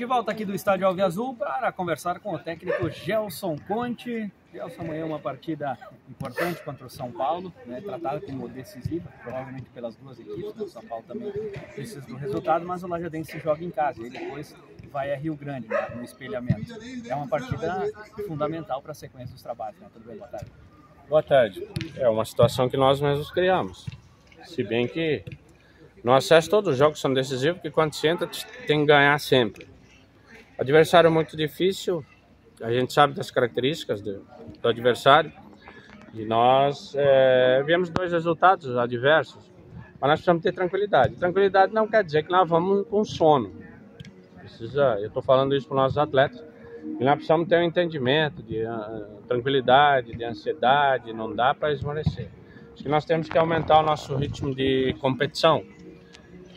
De volta aqui do Estádio Alve Azul para conversar com o técnico Gelson Conte. Gelson, amanhã é uma partida importante contra o São Paulo, né, tratada como decisiva, provavelmente pelas duas equipes. Né, o São Paulo também precisa do resultado, mas o Lajadense joga em casa e depois vai a Rio Grande, né, no espelhamento. É uma partida fundamental para a sequência dos trabalhos. Né? Tudo bem, boa tarde. Boa tarde. É uma situação que nós mesmos criamos. Se bem que no acesso todos os jogos são decisivos, porque quando se entra tem que ganhar sempre. Adversário muito difícil, a gente sabe das características do, do adversário e nós é, vemos dois resultados adversos, mas nós precisamos ter tranquilidade. Tranquilidade não quer dizer que nós vamos com sono. Precisa, eu estou falando isso para os nossos atletas, e nós precisamos ter um entendimento de uh, tranquilidade, de ansiedade, não dá para esmorecer. Acho que nós temos que aumentar o nosso ritmo de competição.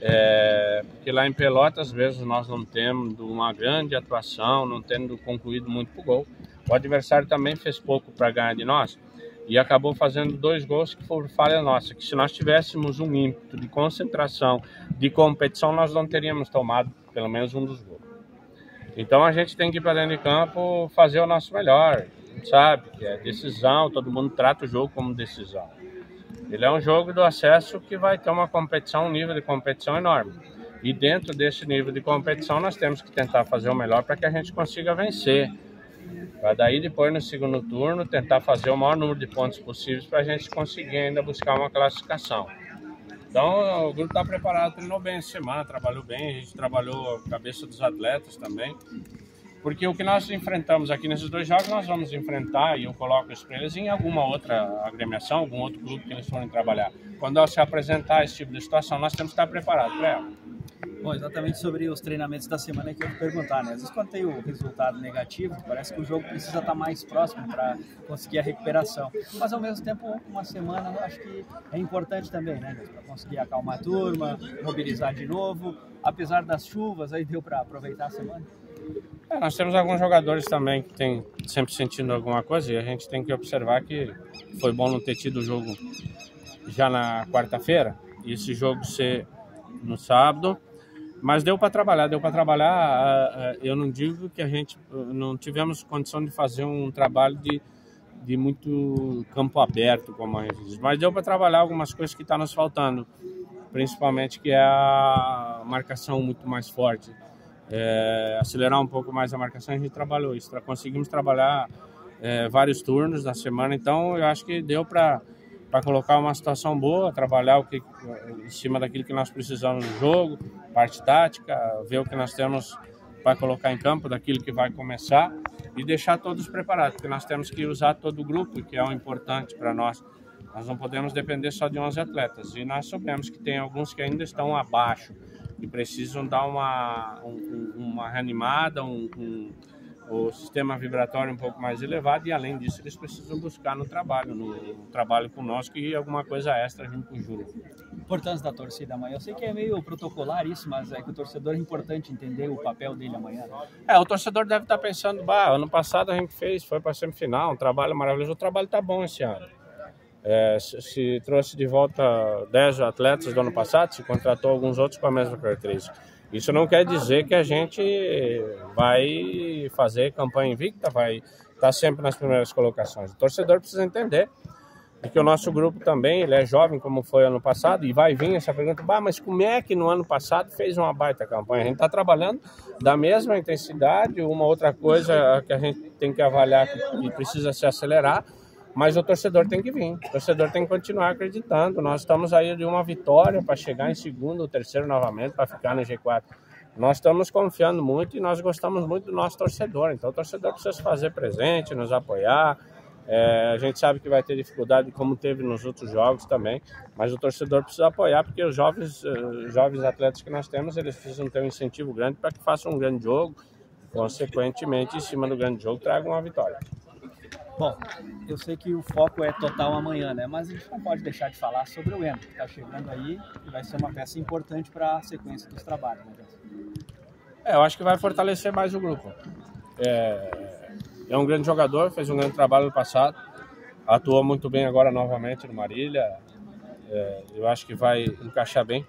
É, porque lá em Pelotas, às vezes, nós não temos uma grande atuação, não tendo concluído muito pro gol. O adversário também fez pouco para ganhar de nós e acabou fazendo dois gols que foram falha nossa. Que se nós tivéssemos um ímpeto de concentração, de competição, nós não teríamos tomado pelo menos um dos gols. Então a gente tem que ir para dentro de campo fazer o nosso melhor, sabe? Que é decisão, todo mundo trata o jogo como decisão. Ele é um jogo do acesso que vai ter uma competição, um nível de competição enorme. E dentro desse nível de competição nós temos que tentar fazer o melhor para que a gente consiga vencer. Para daí depois no segundo turno tentar fazer o maior número de pontos possíveis para a gente conseguir ainda buscar uma classificação. Então o grupo está preparado, treinou bem essa semana, trabalhou bem, a gente trabalhou a cabeça dos atletas também. Porque o que nós enfrentamos aqui nesses dois jogos, nós vamos enfrentar, e eu coloco isso para eles, em alguma outra agremiação, algum outro clube que eles forem trabalhar. Quando se apresentar esse tipo de situação, nós temos que estar preparados para ela. Bom, exatamente sobre os treinamentos da semana que eu ia perguntar, né? Às vezes quando tem o resultado negativo, parece que o jogo precisa estar mais próximo para conseguir a recuperação. Mas ao mesmo tempo, uma semana acho que é importante também, né? Para conseguir acalmar a turma, mobilizar de novo. Apesar das chuvas, aí deu para aproveitar a semana. É, nós temos alguns jogadores também que têm sempre sentindo alguma coisa e a gente tem que observar que foi bom não ter tido o jogo já na quarta-feira e esse jogo ser no sábado. Mas deu para trabalhar, deu para trabalhar. Eu não digo que a gente não tivemos condição de fazer um trabalho de, de muito campo aberto, como a gente diz, mas deu para trabalhar algumas coisas que estão tá nos faltando, principalmente que é a marcação muito mais forte é, acelerar um pouco mais a marcação, a gente trabalhou isso. Conseguimos trabalhar é, vários turnos na semana, então eu acho que deu para colocar uma situação boa, trabalhar o que, em cima daquilo que nós precisamos no jogo, parte tática, ver o que nós temos para colocar em campo, daquilo que vai começar e deixar todos preparados, porque nós temos que usar todo o grupo, que é o importante para nós. Nós não podemos depender só de 11 atletas e nós sabemos que tem alguns que ainda estão abaixo que precisam dar uma, um, uma reanimada, um, um, o sistema vibratório um pouco mais elevado e além disso eles precisam buscar no trabalho, no, no trabalho conosco e alguma coisa extra junto com o Júlio. Importância da torcida amanhã. Eu sei que é meio protocolar isso, mas é que o torcedor é importante entender o papel dele amanhã. Né? É, o torcedor deve estar pensando, bah, ano passado a gente fez, foi para a semifinal, um trabalho maravilhoso, o trabalho está bom esse ano. É, se, trouxe de volta 10 atletas do ano passado, se contratou alguns outros com a mesma característica. Isso não quer dizer que a gente vai fazer campanha invicta, vai estar sempre nas primeiras colocações. O torcedor precisa entender que o nosso grupo também ele é jovem, como foi ano passado, e vai vir essa pergunta: bah, mas como é que no ano passado fez uma baita campanha? A gente está trabalhando da mesma intensidade, uma outra coisa que a gente tem que avaliar que precisa se acelerar mas o torcedor tem que vir, o torcedor tem que continuar acreditando. Nós estamos aí de uma vitória para chegar em segundo ou terceiro novamente, para ficar no G4. Nós estamos confiando muito e nós gostamos muito do nosso torcedor. Então o torcedor precisa se fazer presente, nos apoiar. É, a gente sabe que vai ter dificuldade, como teve nos outros jogos também, mas o torcedor precisa apoiar, porque os jovens, uh, jovens atletas que nós temos, eles precisam ter um incentivo grande para que façam um grande jogo, consequentemente, em cima do grande jogo, tragam uma vitória. Bom, eu sei que o foco é total amanhã, né? Mas a gente não pode deixar de falar sobre o Endo, que está chegando aí e vai ser uma peça importante para a sequência dos trabalhos, né, É, eu acho que vai fortalecer mais o grupo. É, é um grande jogador, fez um grande trabalho no passado, atuou muito bem agora novamente no Marília. É, eu acho que vai encaixar bem.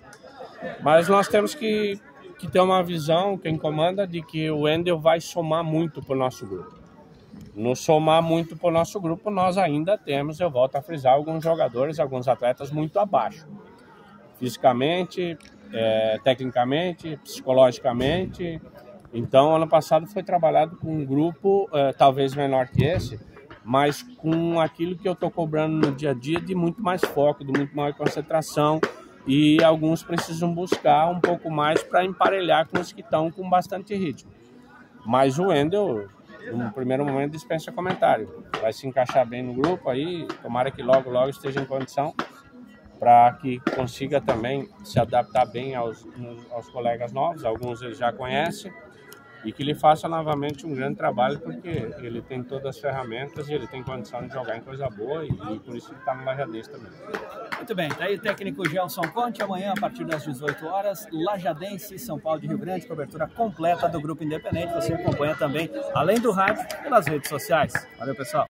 Mas nós temos que que tem uma visão, quem comanda, de que o Wendel vai somar muito para o nosso grupo. No somar muito para o nosso grupo, nós ainda temos, eu volto a frisar, alguns jogadores, alguns atletas muito abaixo. Fisicamente, é, tecnicamente, psicologicamente. Então, ano passado foi trabalhado com um grupo, é, talvez menor que esse, mas com aquilo que eu estou cobrando no dia a dia de muito mais foco, de muito maior concentração, e alguns precisam buscar um pouco mais para emparelhar com os que estão com bastante ritmo. Mas o Wendel, no primeiro momento, dispensa comentário. Vai se encaixar bem no grupo aí, tomara que logo, logo esteja em condição para que consiga também se adaptar bem aos, aos colegas novos, alguns ele já conhece, e que ele faça novamente um grande trabalho, porque ele tem todas as ferramentas e ele tem condição de jogar em coisa boa, e, e por isso ele está no Lajadense também. Muito bem, tá aí o técnico Gelson Conte, amanhã a partir das 18 horas, Lajadense, São Paulo de Rio Grande, cobertura completa do Grupo Independente, você acompanha também, além do rádio, pelas redes sociais. Valeu, pessoal!